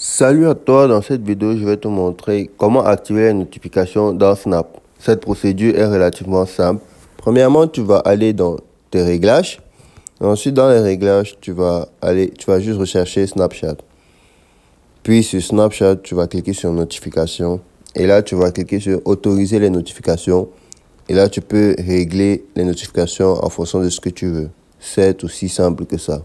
Salut à toi, dans cette vidéo je vais te montrer comment activer les notifications dans Snap. Cette procédure est relativement simple. Premièrement, tu vas aller dans tes réglages. Ensuite, dans les réglages, tu vas aller, tu vas juste rechercher Snapchat. Puis sur Snapchat, tu vas cliquer sur notifications. Et là, tu vas cliquer sur autoriser les notifications. Et là, tu peux régler les notifications en fonction de ce que tu veux. C'est aussi simple que ça.